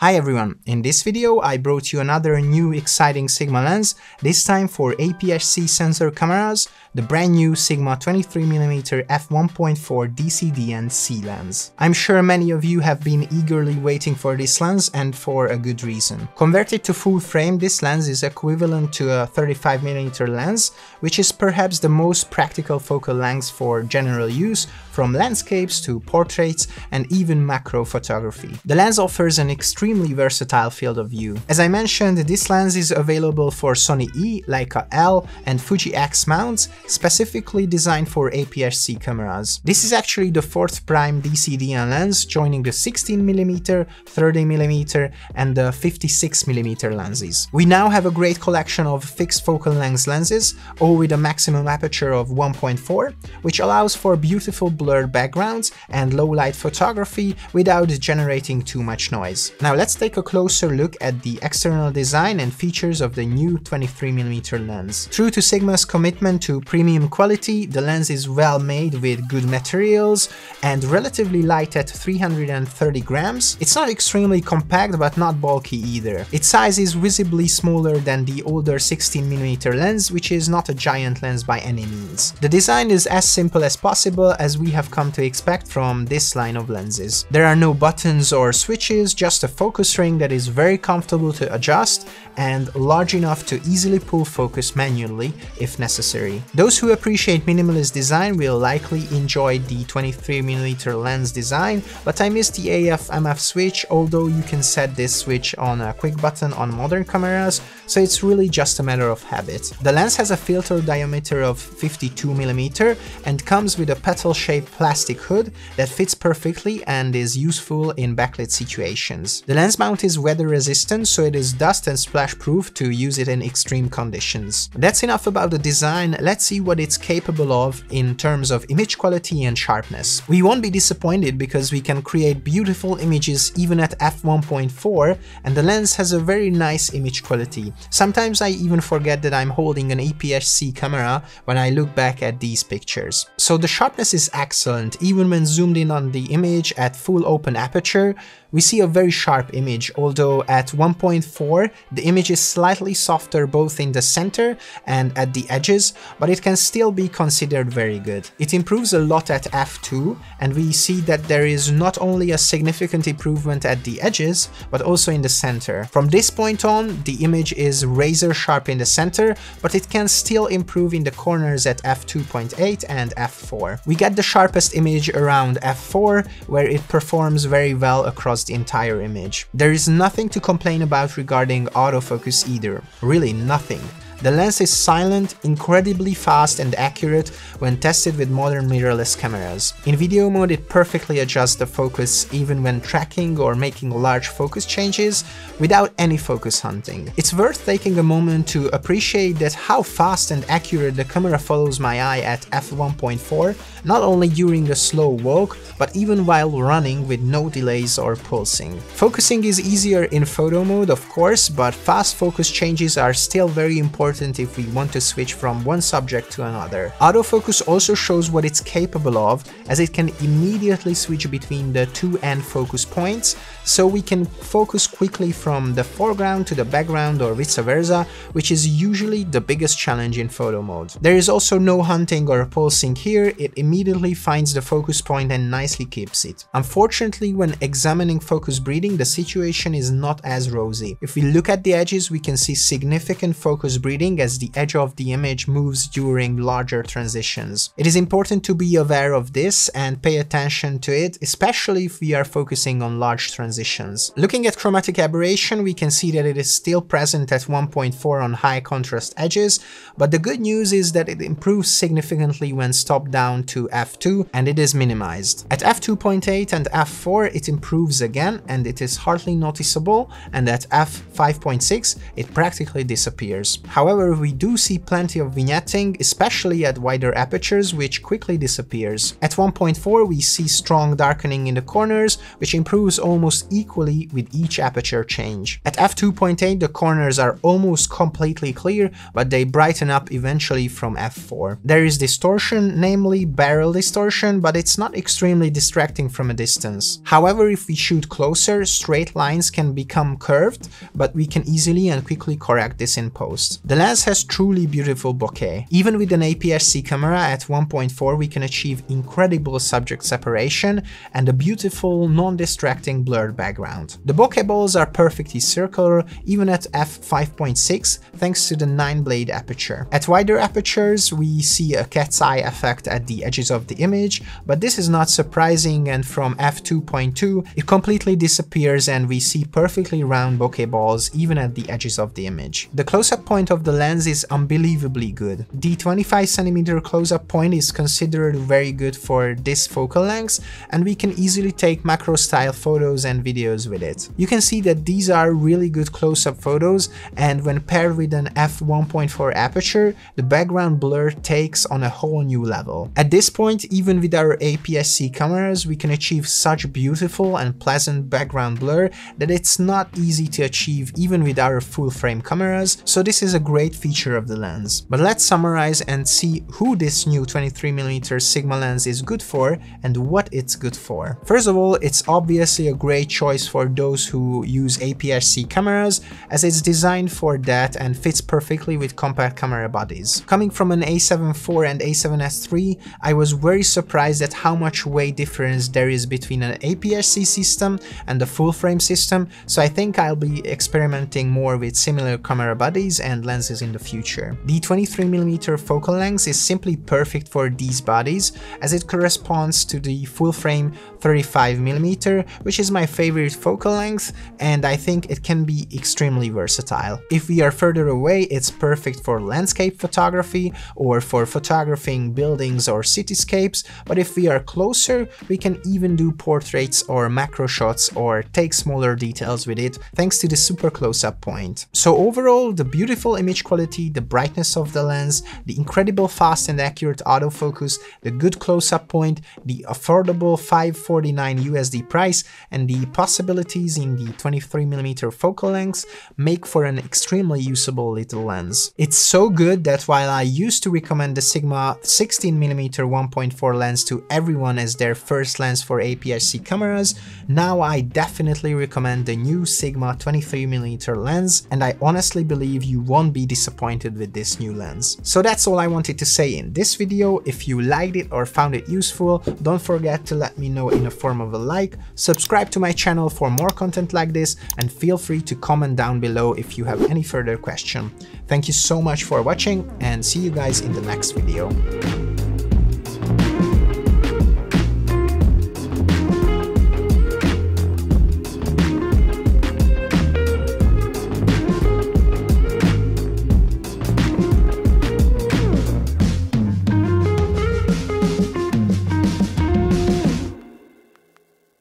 Hi everyone, in this video I brought you another new exciting Sigma lens, this time for APS-C sensor cameras, the brand new Sigma 23mm f1.4 DC DN C lens. I'm sure many of you have been eagerly waiting for this lens and for a good reason. Converted to full frame, this lens is equivalent to a 35mm lens, which is perhaps the most practical focal length for general use, from landscapes to portraits and even macro photography. The lens offers an extremely versatile field of view. As I mentioned, this lens is available for Sony E, Leica L and Fuji X mounts, specifically designed for APS-C cameras. This is actually the fourth prime DCDN lens, joining the 16mm, 30mm and the 56mm lenses. We now have a great collection of fixed focal length lenses, all with a maximum aperture of 1.4, which allows for beautiful blurred backgrounds and low light photography without generating too much noise. Now let's take a closer look at the external design and features of the new 23mm lens. True to Sigma's commitment to premium quality, the lens is well made with good materials and relatively light at 330 grams. It's not extremely compact but not bulky either. Its size is visibly smaller than the older 16mm lens, which is not a giant lens by any means. The design is as simple as possible as we have come to expect from this line of lenses. There are no buttons or switches, just a focus ring that is very comfortable to adjust and large enough to easily pull focus manually if necessary. Those who appreciate minimalist design will likely enjoy the 23mm lens design, but I miss the AF-MF switch, although you can set this switch on a quick button on modern cameras, so it's really just a matter of habit. The lens has a filter diameter of 52mm and comes with a petal-shaped plastic hood that fits perfectly and is useful in backlit situations. The lens mount is weather resistant, so it is dust and splash proof to use it in extreme conditions. That's enough about the design, let's see what it's capable of in terms of image quality and sharpness. We won't be disappointed because we can create beautiful images even at f1.4 and the lens has a very nice image quality. Sometimes I even forget that I'm holding an APS-C camera when I look back at these pictures. So the sharpness is excellent, even when zoomed in on the image at full open aperture, we see a very sharp image, although at 1.4 the image is slightly softer both in the center and at the edges, but it can still be considered very good. It improves a lot at f2 and we see that there is not only a significant improvement at the edges, but also in the center. From this point on, the image is razor sharp in the center, but it can still improve in the corners at f2.8 and f4. We get the sharpest image around f4, where it performs very well across the entire image. There is nothing to complain about regarding autofocus either, really nothing. The lens is silent, incredibly fast and accurate when tested with modern mirrorless cameras. In video mode it perfectly adjusts the focus even when tracking or making large focus changes without any focus hunting. It's worth taking a moment to appreciate that how fast and accurate the camera follows my eye at f1.4, not only during a slow walk, but even while running with no delays or pulsing. Focusing is easier in photo mode of course, but fast focus changes are still very important important if we want to switch from one subject to another. Autofocus also shows what it's capable of, as it can immediately switch between the two end focus points, so we can focus quickly from the foreground to the background or vice versa, which is usually the biggest challenge in photo mode. There is also no hunting or pulsing here, it immediately finds the focus point and nicely keeps it. Unfortunately, when examining focus breathing, the situation is not as rosy. If we look at the edges, we can see significant focus as the edge of the image moves during larger transitions. It is important to be aware of this and pay attention to it, especially if we are focusing on large transitions. Looking at chromatic aberration, we can see that it is still present at 1.4 on high contrast edges, but the good news is that it improves significantly when stopped down to f2 and it is minimized. At f2.8 and f4 it improves again and it is hardly noticeable and at f5.6 it practically disappears. However, However, we do see plenty of vignetting, especially at wider apertures, which quickly disappears. At 1.4 we see strong darkening in the corners, which improves almost equally with each aperture change. At f2.8 the corners are almost completely clear, but they brighten up eventually from f4. There is distortion, namely barrel distortion, but it's not extremely distracting from a distance. However, if we shoot closer, straight lines can become curved, but we can easily and quickly correct this in post. The lens has truly beautiful bokeh. Even with an APS-C camera at 1.4 we can achieve incredible subject separation and a beautiful non-distracting blurred background. The bokeh balls are perfectly circular even at f5.6 thanks to the 9 blade aperture. At wider apertures we see a cat's eye effect at the edges of the image, but this is not surprising and from f2.2 it completely disappears and we see perfectly round bokeh balls even at the edges of the image. The close-up point of the lens is unbelievably good. The 25cm close-up point is considered very good for this focal length and we can easily take macro style photos and videos with it. You can see that these are really good close-up photos and when paired with an f1.4 aperture, the background blur takes on a whole new level. At this point, even with our APS-C cameras, we can achieve such beautiful and pleasant background blur that it's not easy to achieve even with our full frame cameras, so this is a great feature of the lens. But let's summarize and see who this new 23mm Sigma lens is good for and what it's good for. First of all, it's obviously a great choice for those who use APS-C cameras as it's designed for that and fits perfectly with compact camera bodies. Coming from an a7 IV and a7S III, I was very surprised at how much weight difference there is between an APS-C system and a full frame system, so I think I'll be experimenting more with similar camera bodies and lenses in the future. The 23mm focal length is simply perfect for these bodies as it corresponds to the full frame 35mm, which is my favorite focal length and I think it can be extremely versatile. If we are further away, it's perfect for landscape photography or for photographing buildings or cityscapes, but if we are closer, we can even do portraits or macro shots or take smaller details with it thanks to the super close-up point. So overall, the beautiful image quality, the brightness of the lens, the incredible fast and accurate autofocus, the good close-up point, the affordable 549 USD price, and the possibilities in the 23mm focal length make for an extremely usable little lens. It's so good that while I used to recommend the Sigma 16mm 1.4 lens to everyone as their first lens for APS-C cameras, now I definitely recommend the new Sigma 23mm lens and I honestly believe you won't be disappointed with this new lens. So that's all I wanted to say in this video. If you liked it or found it useful, don't forget to let me know in the form of a like, subscribe to my channel for more content like this and feel free to comment down below if you have any further question. Thank you so much for watching and see you guys in the next video.